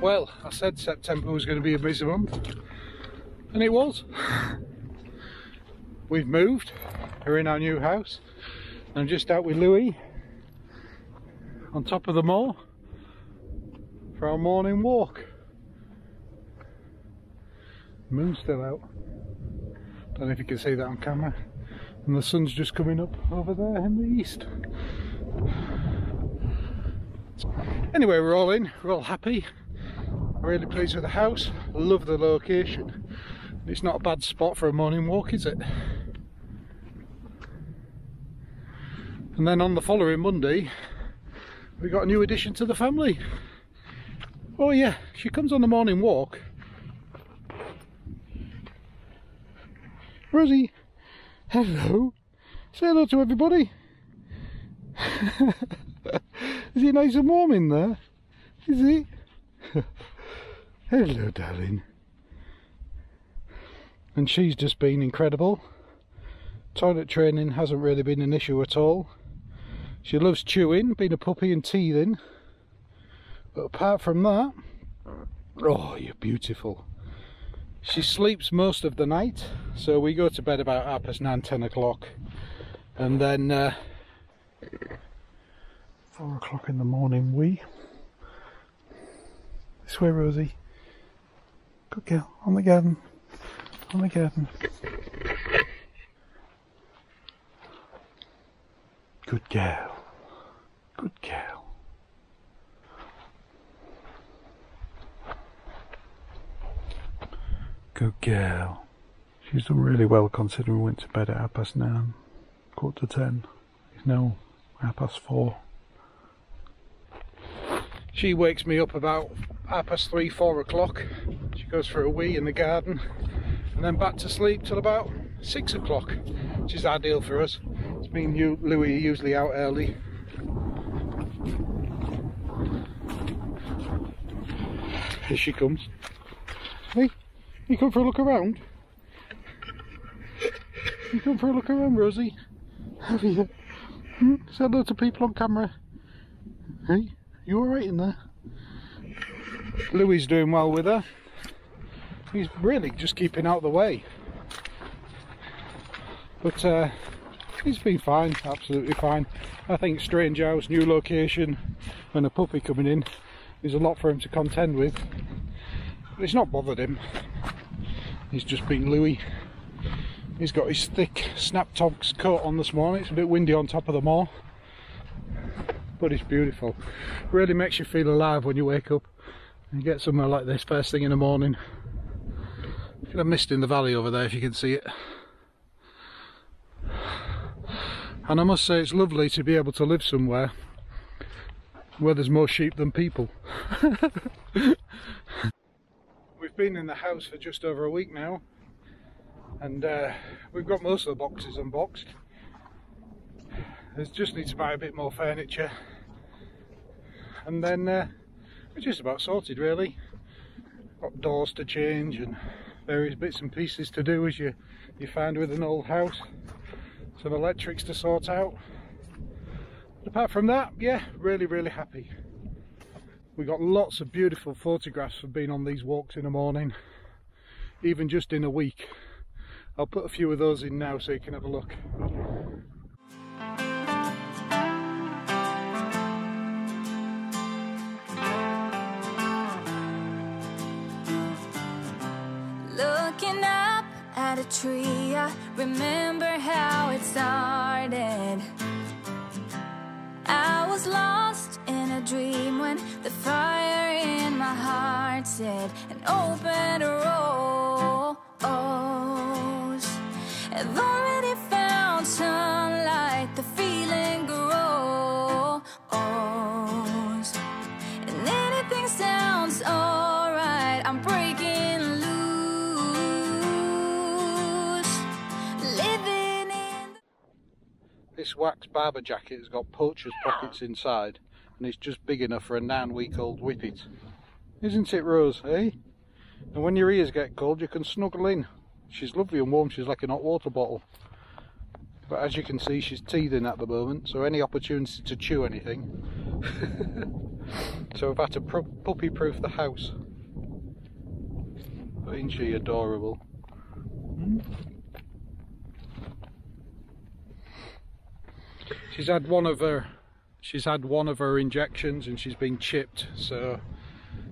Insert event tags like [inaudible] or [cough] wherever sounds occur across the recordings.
Well, I said September was going to be a busy month, and it was. We've moved, we're in our new house, and I'm just out with Louis on top of the moor for our morning walk. Moon's still out. Don't know if you can see that on camera. And the sun's just coming up over there in the east. Anyway, we're all in, we're all happy. Really pleased with the house, love the location. It's not a bad spot for a morning walk, is it? And then on the following Monday, we got a new addition to the family. Oh yeah, she comes on the morning walk. Rosie, hello. Say hello to everybody. [laughs] Is it nice and warm in there? Is it? [laughs] hello, darling. And she's just been incredible. Toilet training hasn't really been an issue at all. She loves chewing, being a puppy and teething. But apart from that, oh, you're beautiful. She sleeps most of the night, so we go to bed about half past nine, ten o'clock. And then uh, four o'clock in the morning, we. This way, Rosie. Good girl, on the garden. On the garden. Good girl. Good girl. Good girl. She's done really well considering we went to bed at half past nine, quarter to ten. It's now half past four. She wakes me up about half past three, four o'clock. Goes for a wee in the garden and then back to sleep till about six o'clock, which is ideal for us. It's and you, Louis, usually out early. Here she comes. Hey, you come for a look around? You come for a look around, Rosie? Have you? Hmm? Say hello to people on camera. Hey, you alright in there? Louis doing well with her. He's really just keeping out of the way. But uh, he's been fine, absolutely fine. I think strange house, new location, and a puppy coming in is a lot for him to contend with. But it's not bothered him. He's just been Louis. He's got his thick snap togs coat on this morning. It's a bit windy on top of the moor. But it's beautiful. Really makes you feel alive when you wake up and get somewhere like this first thing in the morning. A mist in the valley over there if you can see it. And I must say it's lovely to be able to live somewhere where there's more sheep than people. [laughs] we've been in the house for just over a week now and uh, we've got most of the boxes unboxed. There's just need to buy a bit more furniture and then uh, we're just about sorted really. Got doors to change and various bits and pieces to do as you, you find with an old house. Some electrics to sort out. But apart from that, yeah, really, really happy. We got lots of beautiful photographs for being on these walks in the morning, even just in a week. I'll put a few of those in now so you can have a look. Looking up at a tree, I remember how it started. I was lost in a dream when the fire in my heart said, an open rose. I've already found sunlight, This wax Barbour jacket has got poacher's pockets inside and it's just big enough for a nine week old whippet. Isn't it Rose, eh? And when your ears get cold you can snuggle in. She's lovely and warm, she's like an hot water bottle. But as you can see she's teething at the moment so any opportunity to chew anything [laughs] So we've had to puppy proof the house. But isn't she adorable? She's had one of her she's had one of her injections and she's been chipped so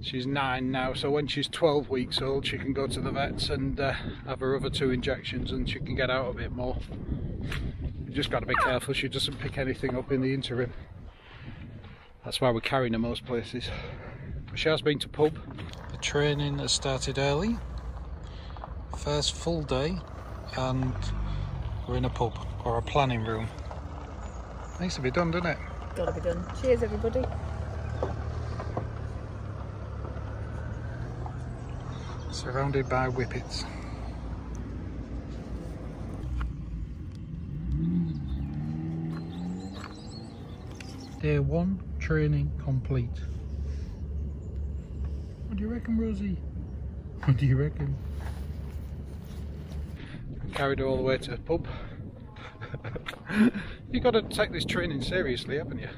she's nine now. So when she's 12 weeks old she can go to the vets and uh, have her other two injections and she can get out a bit more. You just got to be careful. She doesn't pick anything up in the interim. That's why we're carrying her most places. She has been to pub. The training has started early. First full day and we're in a pub or a planning room needs to be done doesn't it Gotta be done. Cheers, everybody. Surrounded by whippets. Day one, training complete. What do you reckon, Rosie? What do you reckon? Carried her all the way to the pub. [laughs] You've got to take this training seriously, haven't you?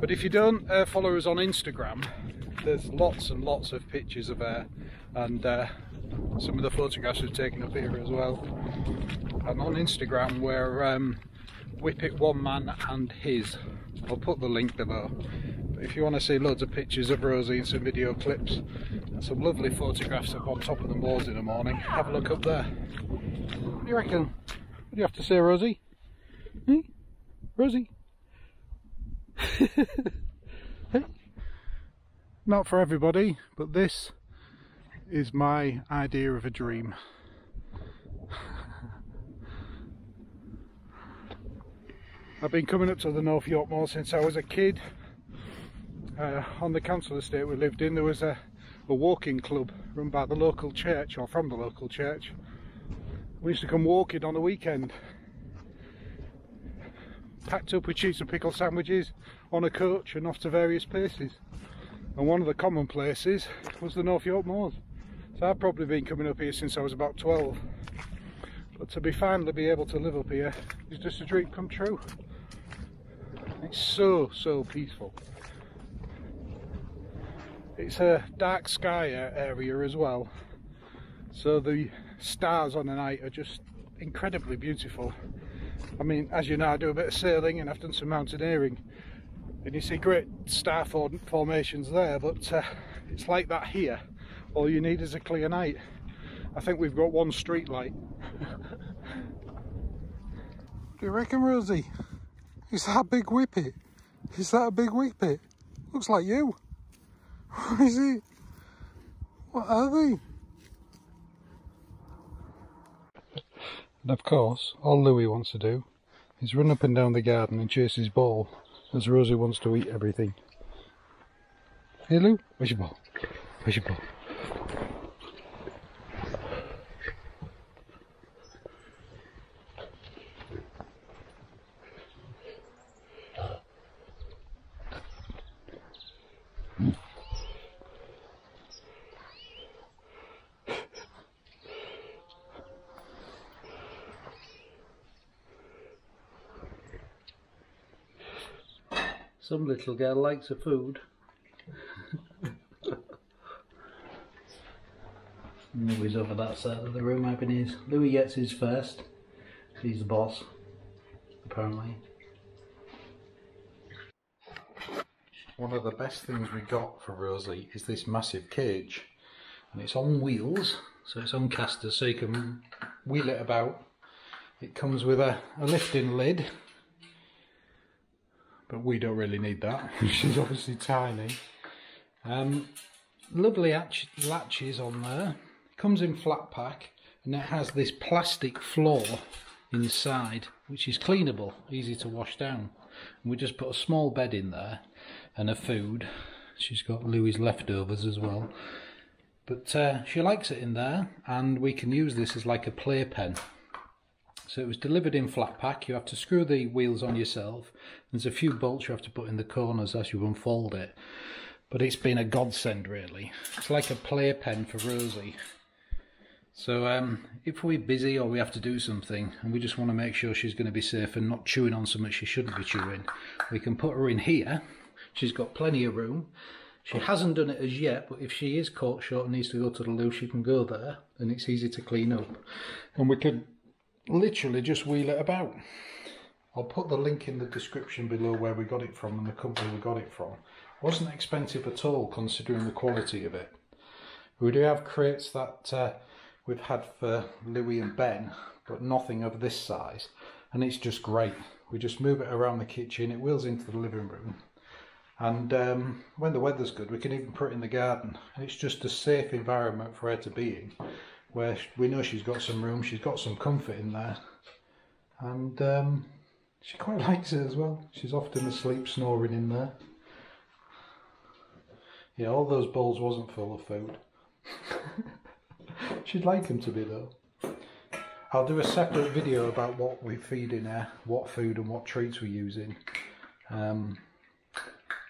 But if you don't uh, follow us on Instagram, there's lots and lots of pictures of her and uh, some of the photographs we've taken up here as well. And on Instagram we're um, One Man and His. I'll put the link below. But if you want to see loads of pictures of Rosie and some video clips and some lovely photographs up on top of the moors in the morning, have a look up there. What do you reckon? What do you have to say, Rosie? Hmm? Rosie? [laughs] hey? Not for everybody, but this is my idea of a dream. [laughs] I've been coming up to the North York Moor since I was a kid. Uh, on the council estate we lived in there was a, a walking club run by the local church or from the local church. We used to come walking on the weekend packed up with cheese and pickle sandwiches on a coach and off to various places. And one of the common places was the North York Moors. So I've probably been coming up here since I was about 12. But to be finally be able to live up here is just a dream come true. It's so, so peaceful. It's a dark sky area as well. So the stars on the night are just incredibly beautiful. I mean, as you know, I do a bit of sailing and I've done some mountaineering, and you see great star formations there, but uh, it's like that here. All you need is a clear night. I think we've got one street light. do [laughs] you reckon, Rosie? Is that a big whippet? Is that a big whippet? Looks like you. What [laughs] is it? What are they? And of course, all Louis wants to do is run up and down the garden and chase his ball, as Rosie wants to eat everything. Hey Lou, where's your ball? Where's your ball? Some little girl likes her food. Louis over that side of the room having his. Louis gets his first. He's the boss, apparently. One of the best things we got for Rosie is this massive cage. And it's on wheels, so it's on casters, so you can wheel it about. It comes with a, a lifting lid but we don't really need that. [laughs] She's obviously tiny. Um, lovely latches on there. Comes in flat pack and it has this plastic floor inside which is cleanable, easy to wash down. And we just put a small bed in there and a food. She's got Louis' leftovers as well. But uh, she likes it in there and we can use this as like a playpen. So it was delivered in flat pack. You have to screw the wheels on yourself. There's a few bolts you have to put in the corners as you unfold it. But it's been a godsend really. It's like a playpen for Rosie. So um, if we're busy or we have to do something and we just want to make sure she's going to be safe and not chewing on something she shouldn't be chewing, we can put her in here. She's got plenty of room. She hasn't done it as yet, but if she is caught short and needs to go to the loo, she can go there and it's easy to clean up. And we could literally just wheel it about. I'll put the link in the description below where we got it from and the company we got it from. It wasn't expensive at all considering the quality of it. We do have crates that uh, we've had for Louis and Ben, but nothing of this size. And it's just great. We just move it around the kitchen, it wheels into the living room. And um, when the weather's good, we can even put it in the garden. And It's just a safe environment for her to be in, where we know she's got some room, she's got some comfort in there. And um, she quite [laughs] likes it as well. She's often asleep, snoring in there. Yeah, all those bowls wasn't full of food. [laughs] She'd like them to be though. I'll do a separate video about what we feed in her, what food and what treats we're using. Um,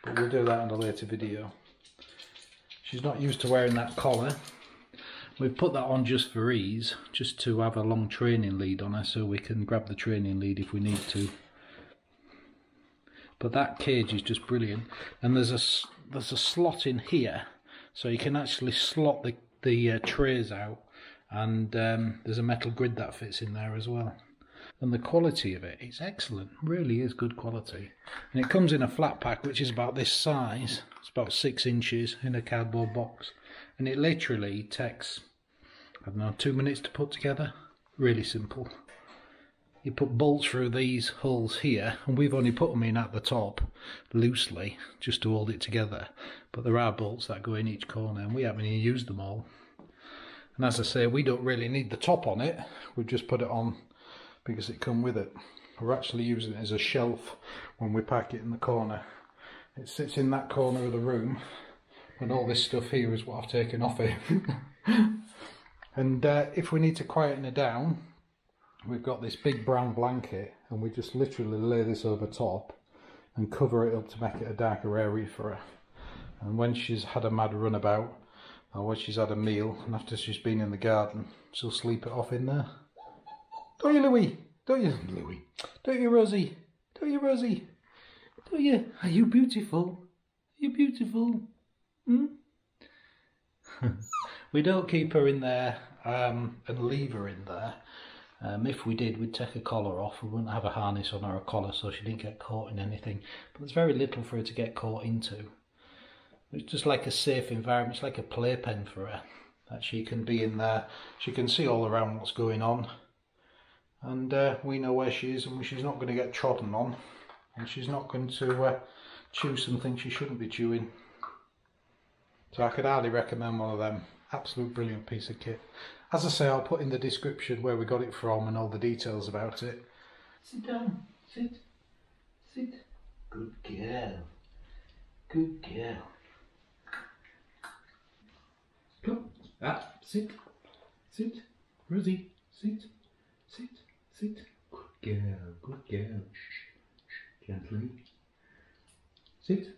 but we'll do that in a later video. She's not used to wearing that collar. We've put that on just for ease, just to have a long training lead on her so we can grab the training lead if we need to. But that cage is just brilliant. And there's a, there's a slot in here so you can actually slot the, the uh, trays out and um, there's a metal grid that fits in there as well and the quality of it it is excellent really is good quality and it comes in a flat pack which is about this size it's about six inches in a cardboard box and it literally takes I don't know two minutes to put together really simple you put bolts through these holes here and we've only put them in at the top loosely just to hold it together but there are bolts that go in each corner and we haven't even used them all and as I say, we don't really need the top on it. We've just put it on because it come with it. We're actually using it as a shelf when we pack it in the corner. It sits in that corner of the room and all this stuff here is what I've taken off it. [laughs] and uh, if we need to quieten her down, we've got this big brown blanket and we just literally lay this over top and cover it up to make it a darker area for her. And when she's had a mad run about, or when she's had a meal and after she's been in the garden, she'll sleep it off in there. Don't you, Louis? Don't you, Louis? Don't you, Rosie? Don't you, Rosie? Don't you? Are you beautiful? Are you beautiful? Hmm? [laughs] we don't keep her in there um, and leave her in there. Um, if we did, we'd take a collar off. We wouldn't have a harness on or a collar so she didn't get caught in anything. But there's very little for her to get caught into. It's just like a safe environment. It's like a playpen for her. That she can be in there. She can see all around what's going on. And uh, we know where she is and she's not going to get trodden on. And she's not going to uh, chew something she shouldn't be chewing. So I could highly recommend one of them. Absolute brilliant piece of kit. As I say, I'll put in the description where we got it from and all the details about it. Sit down. Sit. Sit. Good girl. Good girl. Come. Ah, sit. Sit. Rosie, sit. Sit. Sit. Good girl. Good girl. Shh. Shh. Gently. Sit.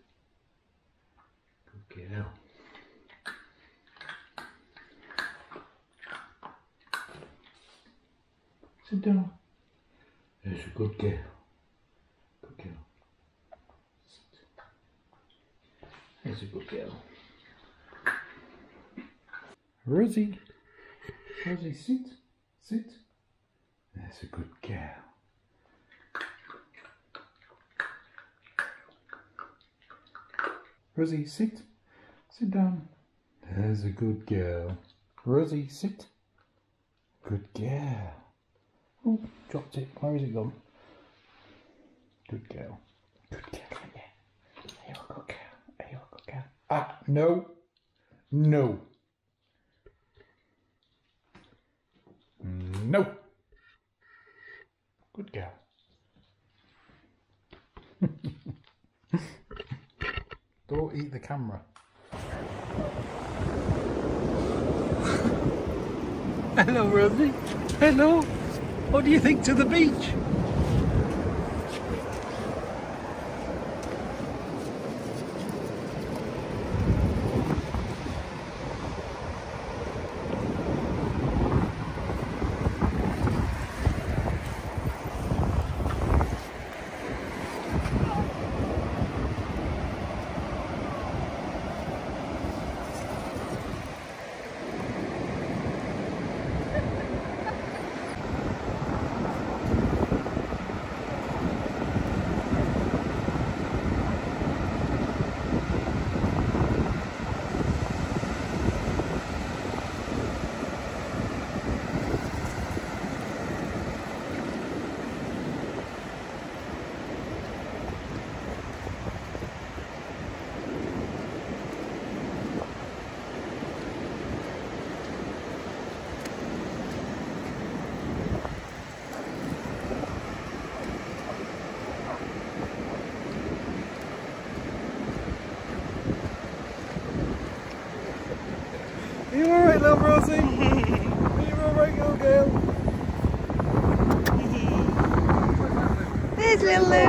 Good girl. Sit down. There's a good girl. Good girl. Sit. There's a good girl. Rosie. Rosie, sit. Sit. That's a good girl. Rosie, sit. Sit down. There's a good girl. Rosie, sit. Good girl. Oh, dropped it. Where is it gone? Good girl. Good girl. Yeah. Are you a good girl? Are you a good girl? Ah, no. No. No. Good girl. [laughs] Don't eat the camera. Hello, Rosie. Hello. What do you think to the beach? There's